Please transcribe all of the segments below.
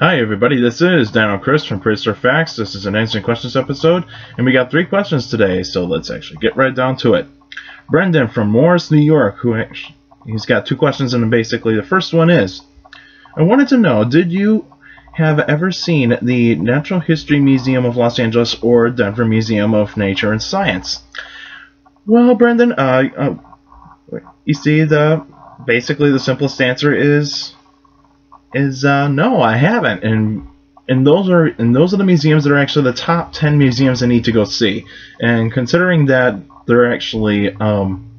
Hi everybody, this is Dino Chris from Prehistoric Facts. This is an answering questions episode, and we got three questions today, so let's actually get right down to it. Brendan from Morris, New York, who he's got two questions, and basically the first one is, I wanted to know, did you have ever seen the Natural History Museum of Los Angeles or Denver Museum of Nature and Science? Well, Brendan, uh, uh, you see, the basically the simplest answer is is uh, no, I haven't, and and those are and those are the museums that are actually the top ten museums I need to go see. And considering that they're actually um,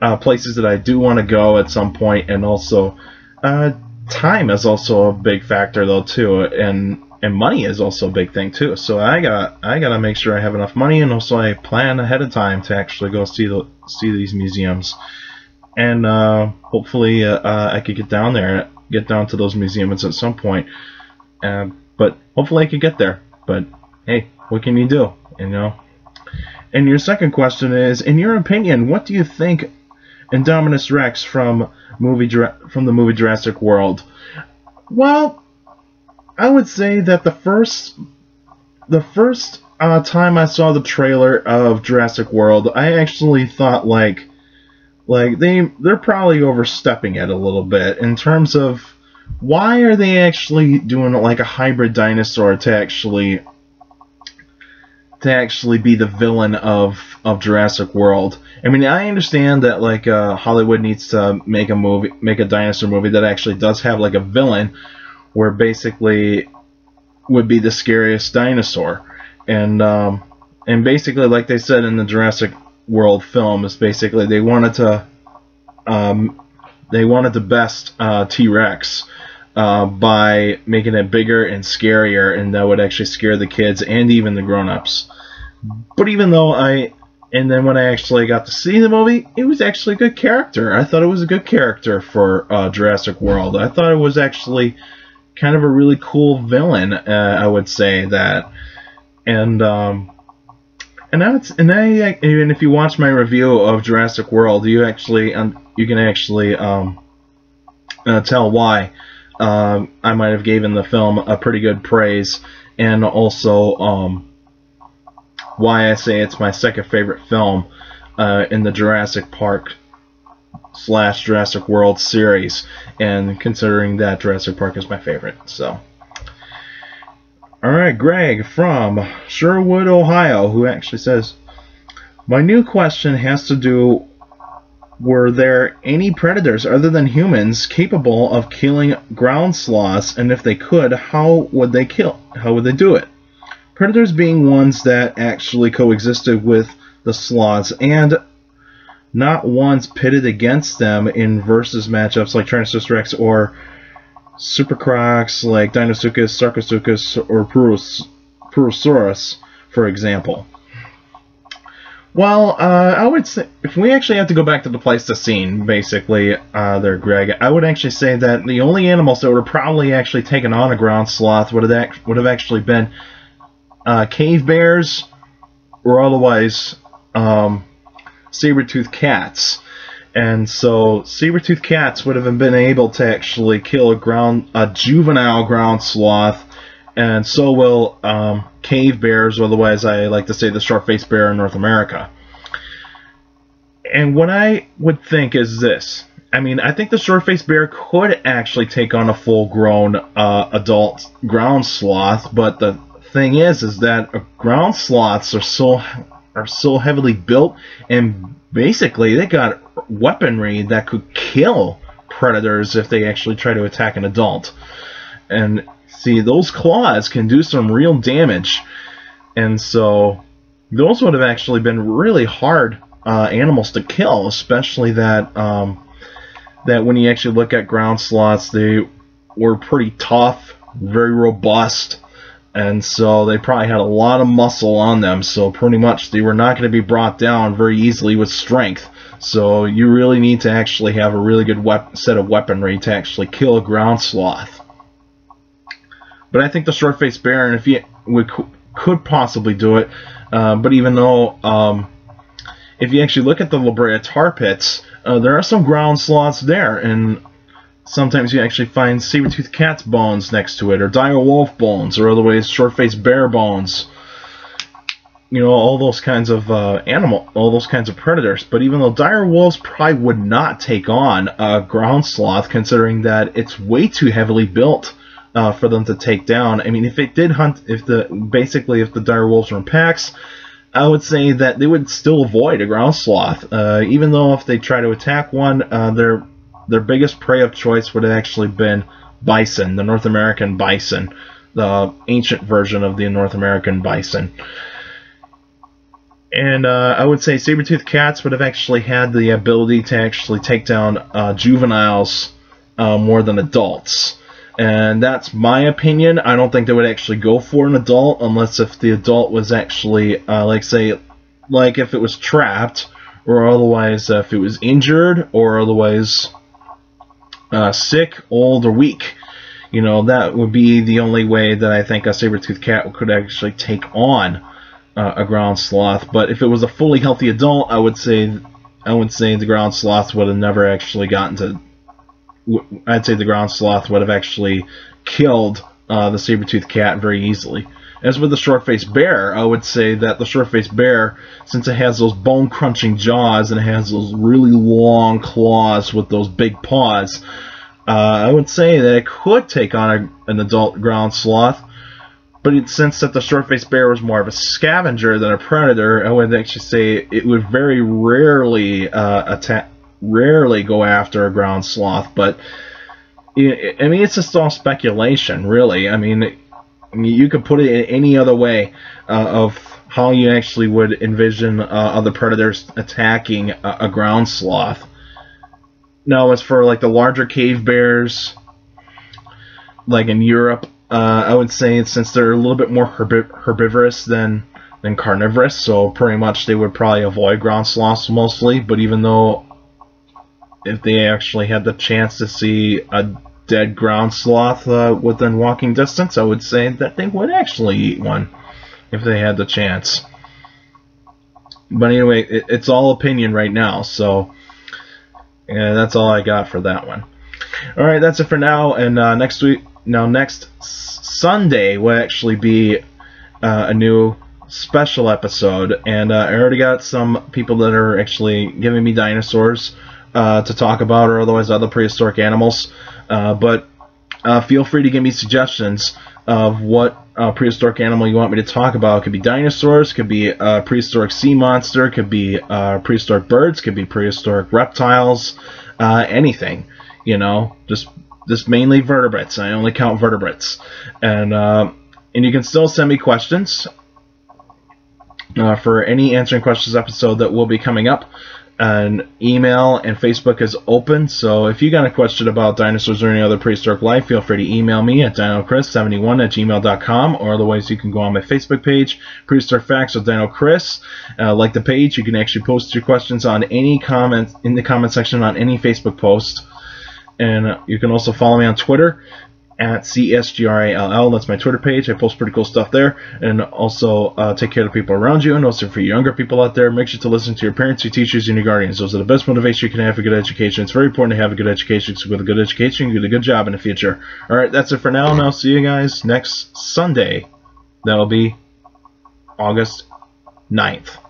uh, places that I do want to go at some point, and also uh, time is also a big factor though too, and and money is also a big thing too. So I got I gotta make sure I have enough money, and also I plan ahead of time to actually go see the see these museums, and uh, hopefully uh, uh, I could get down there get down to those museums at some point. Uh, but hopefully I can get there. But hey, what can you do? You know. And your second question is, in your opinion, what do you think Indominus Rex from movie from the movie Jurassic World? Well, I would say that the first the first uh, time I saw the trailer of Jurassic World, I actually thought like like they they're probably overstepping it a little bit in terms of why are they actually doing like a hybrid dinosaur to actually to actually be the villain of of Jurassic World. I mean, I understand that like uh, Hollywood needs to make a movie, make a dinosaur movie that actually does have like a villain, where basically would be the scariest dinosaur, and um, and basically like they said in the Jurassic World films. basically they wanted to um, they wanted to best uh, T-Rex uh, by making it bigger and scarier, and that would actually scare the kids and even the grown-ups. But even though I, and then when I actually got to see the movie, it was actually a good character. I thought it was a good character for uh, Jurassic World. I thought it was actually kind of a really cool villain. Uh, I would say that, and um, and that's and I even if you watch my review of Jurassic World, you actually um, you can actually um, uh, tell why um, I might have given the film a pretty good praise, and also um, why I say it's my second favorite film uh, in the Jurassic Park slash Jurassic World series, and considering that Jurassic Park is my favorite, so. Alright, Greg from Sherwood, Ohio, who actually says, My new question has to do were there any predators other than humans capable of killing ground sloths? And if they could how would they kill how would they do it? Predators being ones that actually coexisted with the sloths and not ones pitted against them in versus matchups like Tyrannosaurus Rex or super crocs like Deinosuchus, Sarcosuchus, or Purussaurus, for example. Well, uh, I would say if we actually have to go back to the Pleistocene, basically, uh, there, Greg, I would actually say that the only animals that would have probably actually taken on a ground sloth would have would have actually been uh, cave bears, or otherwise um, saber-toothed cats. And so saber-toothed cats would have been able to actually kill a ground a juvenile ground sloth, and so will um, cave bears, otherwise I like to say the short-faced bear in North America. And what I would think is this. I mean, I think the short-faced bear could actually take on a full-grown uh, adult ground sloth, but the thing is, is that ground sloths are so are so heavily built and basically they got weaponry that could kill predators if they actually try to attack an adult. And see, those claws can do some real damage. And so those would have actually been really hard uh, animals to kill, especially that um, that when you actually look at ground sloths, they were pretty tough, very robust, and so they probably had a lot of muscle on them. So pretty much they were not going to be brought down very easily with strength. So you really need to actually have a really good set of weaponry to actually kill a ground sloth. But I think the short-faced bear, and if you would, could possibly do it, uh, but even though um, if you actually look at the La Brea tar pits, uh, there are some ground sloths there, and sometimes you actually find saber-toothed cat's bones next to it, or dire wolf bones, or otherwise short-faced bear bones. You know, all those kinds of uh, animal, all those kinds of predators. But even though dire wolves probably would not take on a ground sloth, considering that it's way too heavily built uh, for them to take down. I mean, if it did hunt, if the basically if the dire wolves were in packs, I would say that they would still avoid a ground sloth. Uh, even though if they try to attack one, uh, their their biggest prey of choice would have actually been bison, the North American bison, the ancient version of the North American bison. And uh, I would say saber-toothed cats would have actually had the ability to actually take down uh, juveniles uh, more than adults. And that's my opinion. I don't think they would actually go for an adult unless if the adult was actually, uh, like say, like if it was trapped, or otherwise if it was injured, or otherwise uh, sick, old, or weak. You know, that would be the only way that I think a saber-toothed cat could actually take on uh, a ground sloth. But if it was a fully healthy adult, I would say I would say the ground sloth would have never actually gotten to. I'd say the ground sloth would have actually killed uh, the saber-toothed cat very easily. As with the short-faced bear, I would say that the short-faced bear, since it has those bone-crunching jaws and it has those really long claws with those big paws, uh, I would say that it could take on a, an adult ground sloth. But it, since that the short-faced bear was more of a scavenger than a predator, I would actually say it would very rarely uh, attack, rarely go after a ground sloth. But I mean, it's just all speculation, really. I mean, I mean you could put it in any other way uh, of how you actually would envision uh, other predators attacking a, a ground sloth. Now, as for like the larger cave bears, like in Europe, uh, I would say since they're a little bit more herbi herbivorous than than carnivorous, so pretty much they would probably avoid ground sloths mostly. But even though if they actually had the chance to see a dead ground sloth uh, within walking distance, I would say that they would actually eat one if they had the chance. But anyway, it, it's all opinion right now, so yeah, that's all I got for that one. All right, that's it for now. And uh, next week, now next Sunday will actually be uh, a new special episode, and uh, I already got some people that are actually giving me dinosaurs uh, to talk about, or otherwise other prehistoric animals. Uh, but uh, feel free to give me suggestions of what uh, prehistoric animal you want me to talk about. It could be dinosaurs, could be a prehistoric sea monster, could be prehistoric birds, could be prehistoric reptiles, anything. You know, just just mainly vertebrates. I only count vertebrates, and uh, and you can still send me questions uh, for any answering questions episode that will be coming up. And email and Facebook is open, so if you got a question about dinosaurs or any other prehistoric life, feel free to email me at dinochris71 at gmail.com, or otherwise you can go on my Facebook page, Prehistoric Facts with Dino Chris. Uh, like the page, you can actually post your questions on any comment in the comment section on any Facebook post. And you can also follow me on Twitter at CSGRALL. That's my Twitter page. I post pretty cool stuff there. And also uh, take care of the people around you. And also for younger people out there, make sure to listen to your parents, your teachers, and your guardians. Those are the best motivation you can have for good education. It's very important to have a good education. So with a good education, you get a good job in the future. All right, that's it for now. And I'll see you guys next Sunday. That'll be August 9th.